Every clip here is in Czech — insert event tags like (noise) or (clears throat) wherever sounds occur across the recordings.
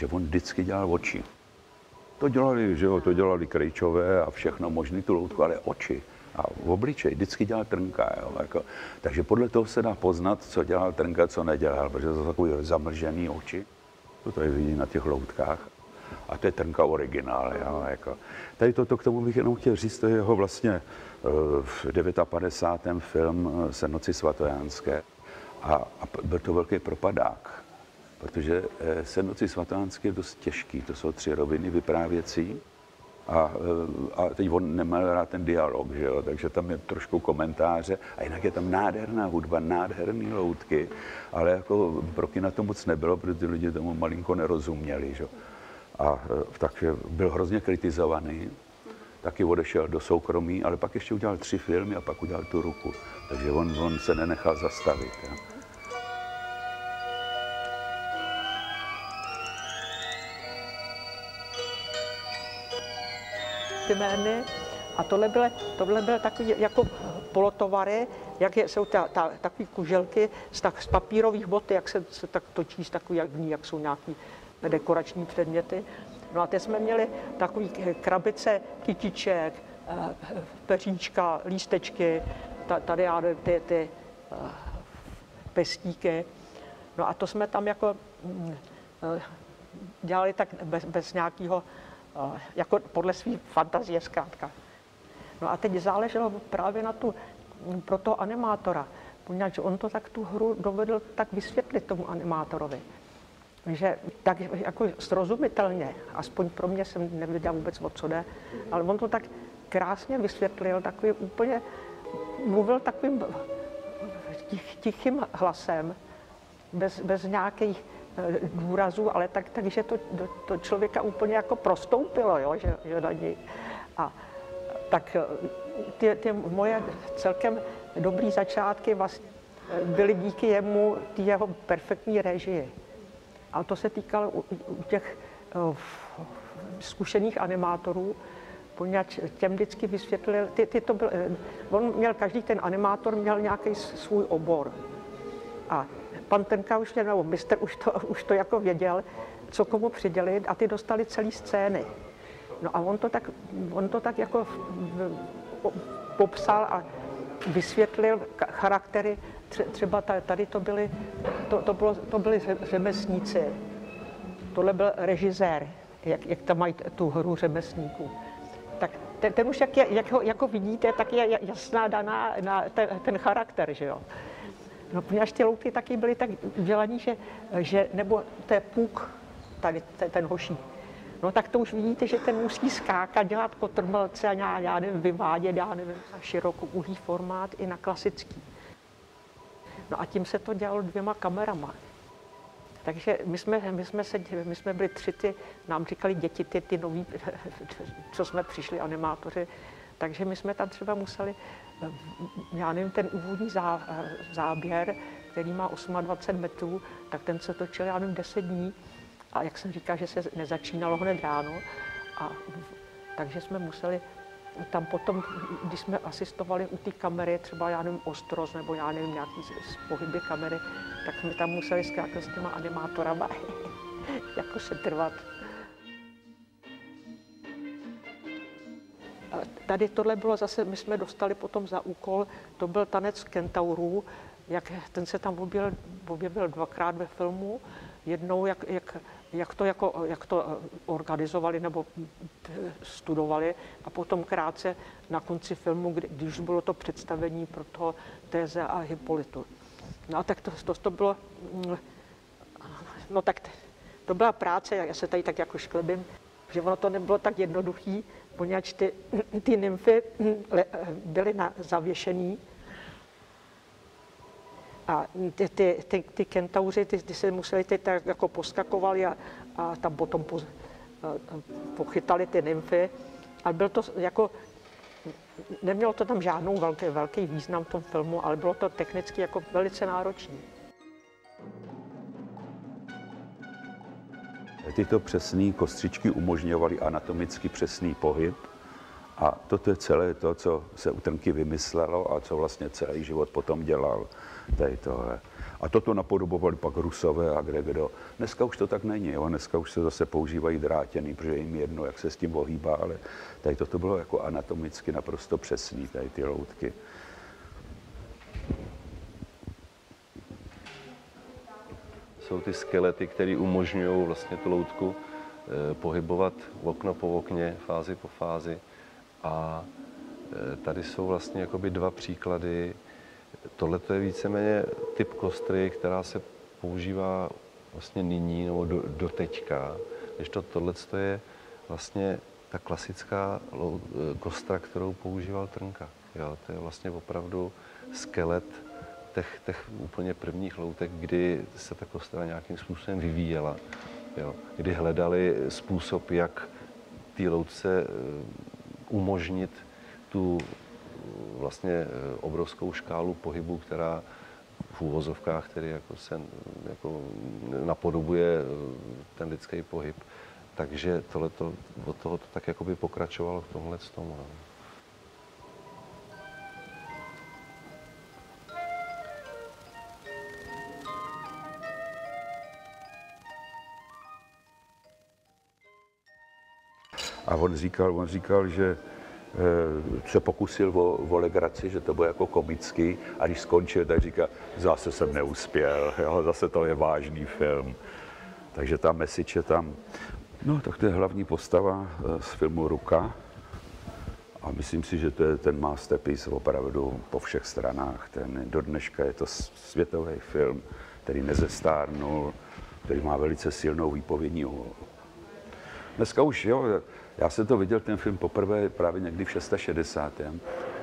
že on vždycky dělal oči. To dělali, že jo, to dělali krejčové a všechno možné tu loutku, ale oči a v obličej vždycky dělal Trnka. Jo, jako. Takže podle toho se dá poznat, co dělal Trnka, co nedělal, protože to jsou takové zamlžené oči. To tady vidí na těch loutkách. A to je Trnka originál. Jo, jako. Tady toto k tomu bych jenom chtěl říct, to je jeho vlastně eh, v 59. film eh, Se noci svatojánské. A, a byl to velký propadák, protože eh, Se noci svatojánské je dost těžký. To jsou tři roviny vyprávěcí a, a teď on neměl rád ten dialog, že jo? takže tam je trošku komentáře a jinak je tam nádherná hudba, nádherné loutky, ale jako pro kina to moc nebylo, protože ty lidi tomu malinko nerozuměli. Že? A takže byl hrozně kritizovaný, taky odešel do soukromí, ale pak ještě udělal tři filmy a pak udělal tu ruku. Takže on, on se nenechal zastavit. Jo? Timény. A tohle byly, tohle byly takový jako polotovary, jak je, jsou ta, ta, takové kuželky z, tak, z papírových boty, jak se, se tak točí, z takový, jak, jak jsou nějaký dekorační předměty. No a teď jsme měli takový krabice kytiček, eh, peříčka, lístečky, tady já ty, ty eh, pestíky. No a to jsme tam jako mm, eh, dělali tak bez, bez nějakého jako podle své fantazie zkrátka. No a teď záleželo právě na tu, pro toho animátora, poněvadž on to tak tu hru dovedl tak vysvětlit tomu animátorovi, že tak jako srozumitelně, aspoň pro mě jsem nevěděl vůbec o co jde, ale on to tak krásně vysvětlil, takový úplně, mluvil takovým tich, tichým hlasem, bez, bez nějakých důrazů, ale tak, takže to, to člověka úplně jako prostoupilo, jo, že, že na něj. A tak eh, ty, ty moje celkem dobrý začátky vlastně eh, byly díky jemu, ty jeho perfektní režii. A to se týkalo u, u těch uh, zkušených animátorů, poněvadž těm vždycky vysvětlil, ty, ty to byl, on měl, každý ten animátor měl nějaký svůj obor. A pan Tenka už, nebo mistr už to, (laughs) už to jako věděl, co komu přidělit a ty dostali celý scény. No a on to tak, on to tak jako popsal a vysvětlil charaktery, třeba tady to byly, to, to, bylo, to byli řemeslníci, tohle byl režisér, jak, jak tam mají tu hru řemeslníků. Tak ten, ten už, jak, je, jak, ho, jak ho vidíte, tak je jasná daná na ten, ten charakter, že jo. No, poněvadž ty louky taky byly tak udělané, že, že, nebo to je puk, tady ten hoší. No tak to už vidíte, že ten musí skákat, dělat kotrmelce a já, já nevím, vyvádět, já nevím, na širokoúhlý formát i na klasický. No a tím se to dělalo dvěma kamerama. Takže my jsme, my jsme, se, my jsme byli tři, ty, nám říkali děti, ty, ty noví, (laughs) co jsme přišli, animátoři, takže my jsme tam třeba museli já nevím, ten úvodní zá, záběr, který má 28 metrů, tak ten se točil, já nevím, 10 dní. A jak jsem říkal, že se nezačínalo hned ráno. A, takže jsme museli tam potom, když jsme asistovali u té kamery, třeba já nevím, ostrost nebo já nevím, nějaký z pohyby kamery, tak jsme tam museli skákat s těma animátorama, (laughs) jako se trvat. Tady tohle bylo zase, my jsme dostali potom za úkol, to byl tanec kentaurů, jak ten se tam objevil, objevil dvakrát ve filmu, jednou, jak, jak, jak, to, jako, jak to eh, organizovali nebo studovali a potom krátce na konci filmu, kdy, když bylo to představení pro to Téze a Hippolytu. No a tak to, to, to bylo, mm, no tak to byla práce, já se tady tak jako šklebím, že ono to nebylo tak jednoduchý, poněvadž ty, (clears throat) ty nymfy (clears throat) byly na, zavěšený a ty, ty, ty, ty kentauři, ty, ty se museli ty tak jako poskakovali a, a tam potom po, pochytali ty nymfy. A byl to jako, nemělo to tam žádnou velký, velký význam v tom filmu, ale bylo to technicky jako velice náročné. Tyto přesné kostřičky umožňovaly anatomicky přesný pohyb a toto je celé to, co se u Trnky vymyslelo a co vlastně celý život potom dělal. Tady tohle. A toto napodobovali pak Rusové a kde kdo. Dneska už to tak není, jo? dneska už se zase používají drátěný, protože jim jedno, jak se s tím ohýbá, ale tady toto bylo jako anatomicky naprosto přesný, tady ty loutky. Jsou ty skelety, které umožňují vlastně tu loutku eh, pohybovat okno po okně, fázi po fázi. A eh, tady jsou vlastně jakoby dva příklady. Tohle je víceméně typ kostry, která se používá vlastně nyní nebo do, do teďka, když to tohle je vlastně ta klasická eh, kostra, kterou používal Trnka. Jo, to je vlastně opravdu skelet těch, těch úplně prvních loutek, kdy se ta kostra nějakým způsobem vyvíjela, jo, kdy hledali způsob, jak té loutce eh, umožnit tu vlastně eh, obrovskou škálu pohybu, která v úvozovkách, který jako se jako napodobuje eh, ten lidský pohyb. Takže tohleto, od toho to tak jakoby pokračovalo k tomhle tomu. No. A on říkal, on říkal, že Eh, se pokusil o, o legraci, že to bylo jako komický a když skončil, tak říká, zase jsem neuspěl, jo, zase to je vážný film. Takže ta message je tam. No, tak to je hlavní postava eh, z filmu Ruka. A myslím si, že to je ten masterpiece opravdu po všech stranách. Ten, do dneška je to světový film, který nezestárnul, který má velice silnou výpovědní Dneska už, jo, já jsem to viděl, ten film poprvé právě někdy v 660.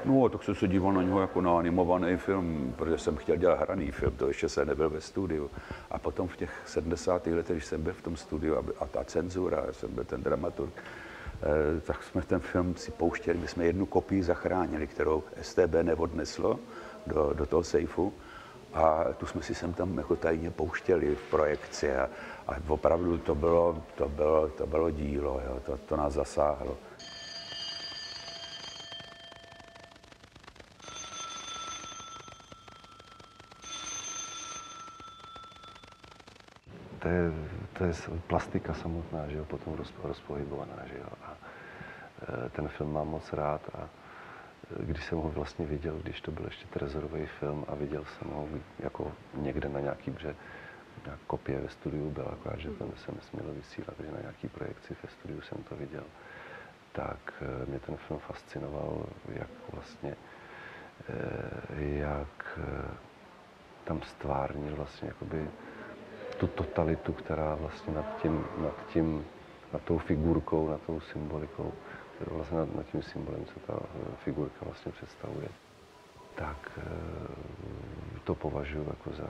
No, tak jsem se díval na něho jako na animovaný film, protože jsem chtěl dělat hraný film, to ještě se nebyl ve studiu. A potom v těch 70. letech, když jsem byl v tom studiu a ta cenzura, já jsem byl ten dramaturg, eh, tak jsme ten film si pouštěli, my jsme jednu kopii zachránili, kterou STB neodneslo do, do toho sejfu a tu jsme si sem tam jako tajně pouštěli v projekci a, a opravdu to bylo, to bylo, to bylo dílo, jo, to, to nás zasáhlo. To je, to je plastika samotná, že jo, potom roz, rozpohybovaná, že jo. A e, ten film mám moc rád a když jsem ho vlastně viděl, když to byl ještě trezorový film a viděl jsem ho jako někde na nějaký, že nějak kopie ve studiu byla, akorát, že to se nesmělo vysílat, že na nějaký projekci ve studiu jsem to viděl, tak eh, mě ten film fascinoval, jak vlastně, eh, jak eh, tam stvárnil vlastně jakoby tu totalitu, která vlastně nad tím, nad tím, nad tou figurkou, nad tou symbolikou vlastně nad, nad tím symbolem, co ta eh, figurka vlastně představuje, tak eh, to považuji jako za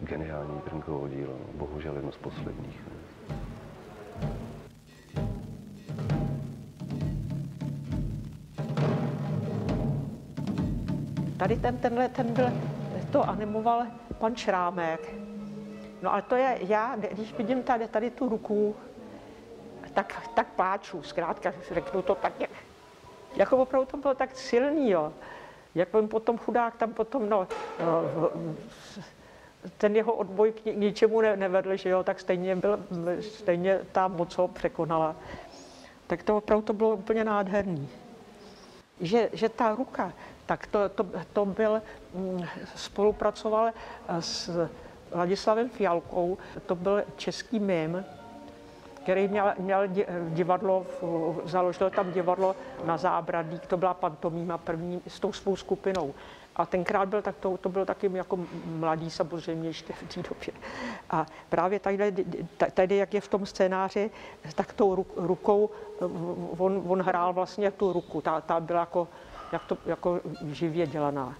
geniální Trnkovo dílo. No. Bohužel jedno z posledních. Tady ten, tenhle, ten byl, to animoval pan Šrámek. No ale to je, já, když vidím tady, tady tu ruku, tak, tak pláču, zkrátka řeknu to tak, jak, jako opravdu to bylo tak silný, jo. Jak on potom chudák tam potom, no, no ten jeho odboj k ničemu ne, nevedl, že jo, tak stejně, byl, stejně ta moc ho překonala. Tak to opravdu to bylo úplně nádherný. Že, že ta ruka, tak to, to, to byl, mm, spolupracoval s Ladislavem Fialkou, to byl český mim, který měl, měl divadlo, založil tam divadlo na Zábradlí, to byla pantomíma první s tou svou skupinou. A tenkrát byl tak, to, to byl taky jako mladý samozřejmě ještě v té době. A právě tady, tady, jak je v tom scénáři, tak tou rukou, on, on hrál vlastně tu ruku, ta, ta byla jako, jak to, jako živě dělaná.